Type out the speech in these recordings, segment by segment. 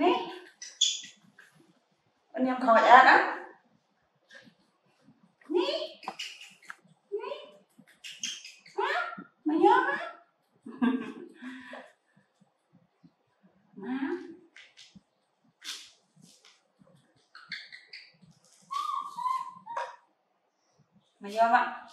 នេះខ្ញុំខូចអត់ណានេះនេះមកមកយកមកមកមកយកមក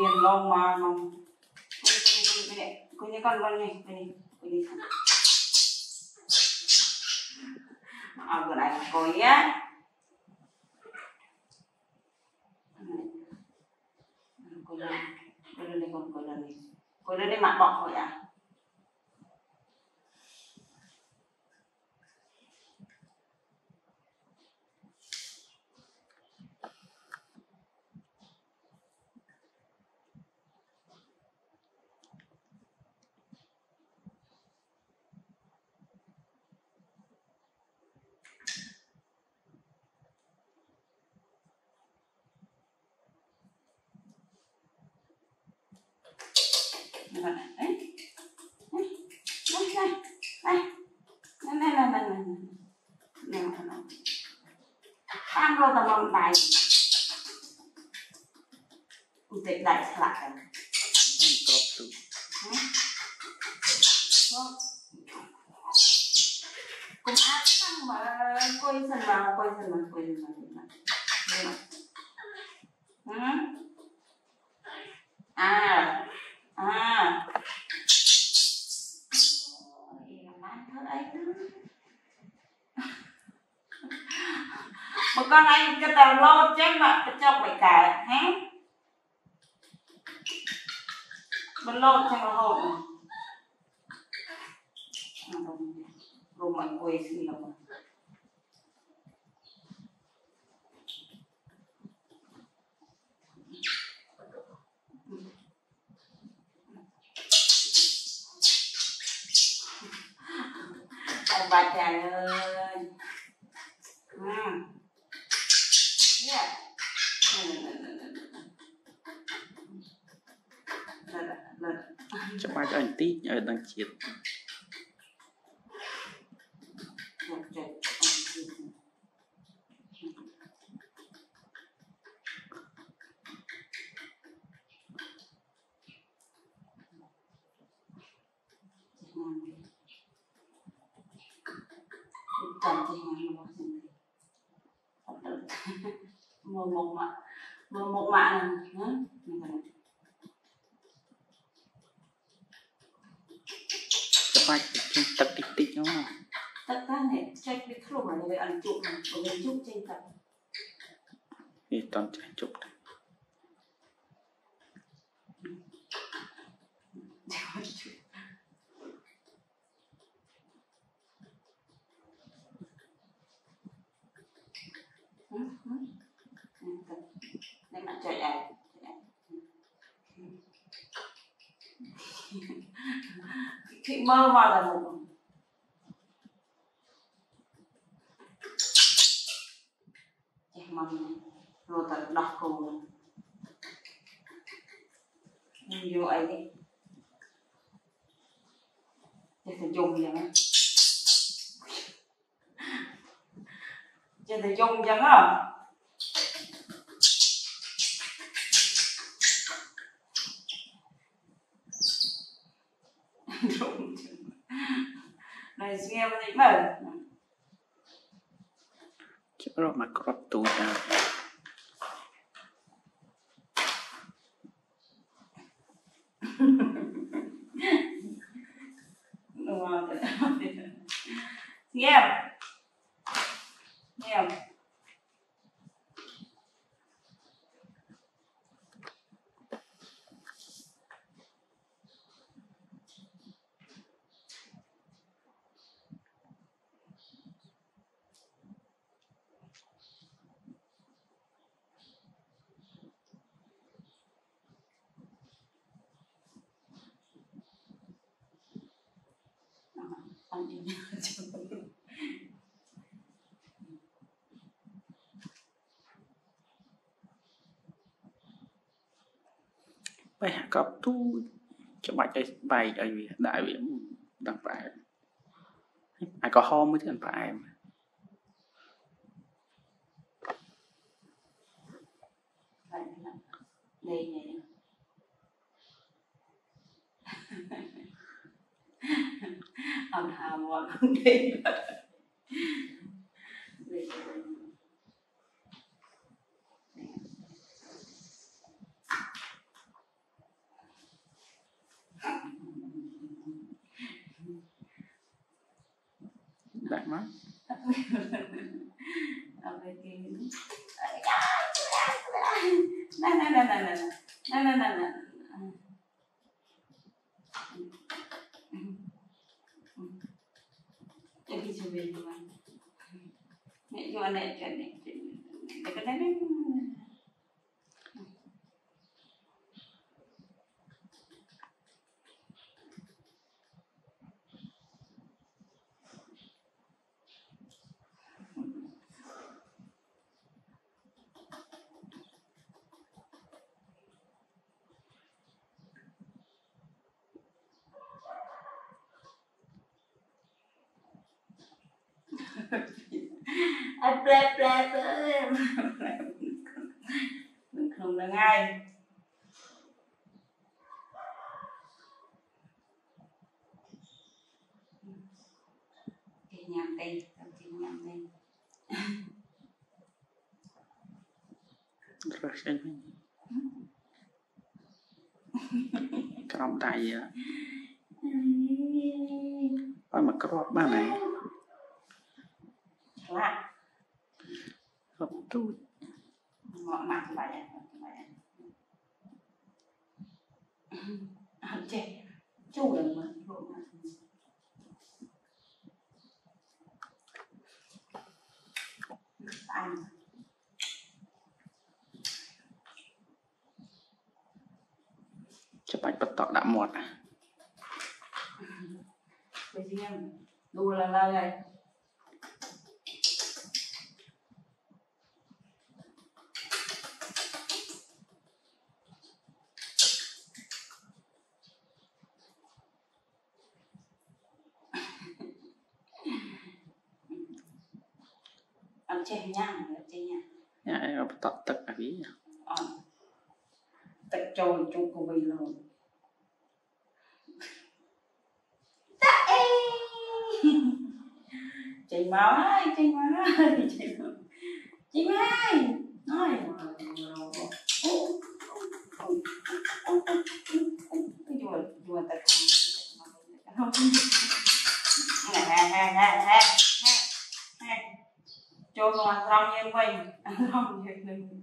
viên lông mà lông cô như con con này cái này cái này à vừa nãy cô nhé cô lên cô lên đây con cô lên đây cô lên đây mặt bọc rồi à rồi đấy. Đấy. Này đây. Này này này này này này này tăng rồi tầm bằng bài. Tệ đại lại. Cũng áp sang mà. Quay dần vào quay dần vào quay dần vào. Đây này. À. À. មកកនឯងគិតតែលោតចឹងមកកញ្ចក់មិនកើតហ៎មិនលោតចឹងរហូតណារុំអង្គុយស្ងៀម ông bà chàng ơi ừ. តិចឲ្យដឹងជាតិ Lên, lên. Ông chị. Cầm thì hàng nó xin mua một mạ mua một mạ này nhá Như បាច់ជិះទឹកតិចតិចហ្នឹងទឹកតាំងនេះចែកវាធ្លុំអានេះវាអត់ជក់មិនជក់ចេញទឹកនេះតន់ចេះជក់តែ Chị mơ vào là một Chị mong rồi ta đọc cùng. Vô ấy đi. Dạ, Chị phải dùng vậy á Chị phải dùng vậy á vizinha, eu falei, mano. Quebrou uma crop toda. Não, não, não. Yeah. Yeah. gì bài hạ cấp thu cho bài cái bài ở đại điểm đằng phải ai có ho mới thì phải mà. me. Back, man. Thank you. à, plê plê tới mình không được ngay. Nhầm đi tâm trí nhầm đi ba này lah betul ngọn mặt của bạn bạn chè. Chủ được mà anh chụp ảnh bất tọt đã muột à bây giờ đua là lời này. lam cehnya cehnya ya ya tak tak abi on tak coy cung ko bay lo ta e chị máu ơi máu ơi máu chị máu ơi thông như mình thông như mình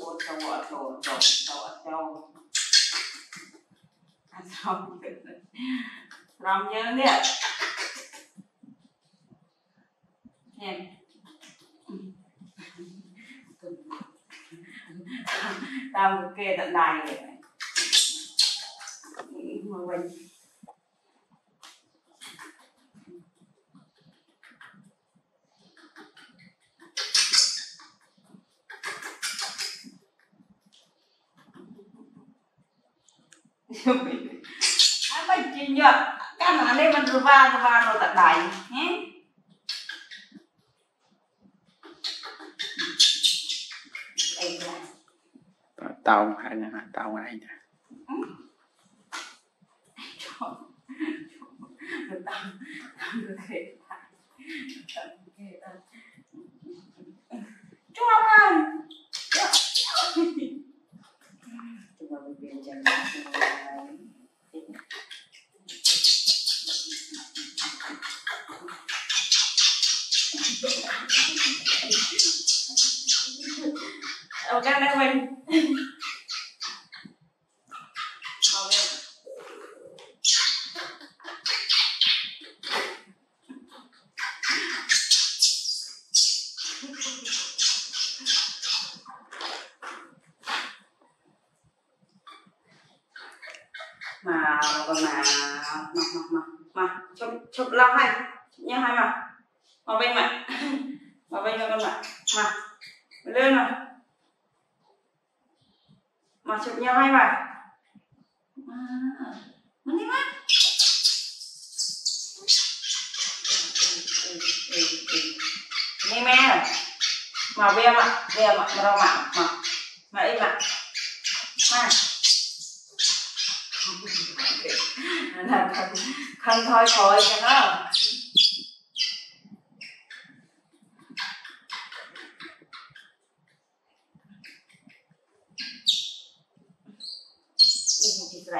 ôn tàu ở chỗ tàu tàu ở đâu? Thông như mình thông như nè. Nè. Tao kê tận đài Hamba kan ane menerba nerba no tak dai. Tao hay là tao này nè. Chuông ơi mà mình viện chẳng hạn Oh, God, that. mà còn mà mà mà mà mà, chụp chụp lao hai nhá hai mà mà bên mà. Mà bên mà con mà. Mà lên mà mà chụp nhau hai mà mà mà đi mà nghe mẹ. Rồi mà bên mà bên mà mà đâu mà mà mà im mà. Mà. คันทอยทอยกันเนาะอีกทีไร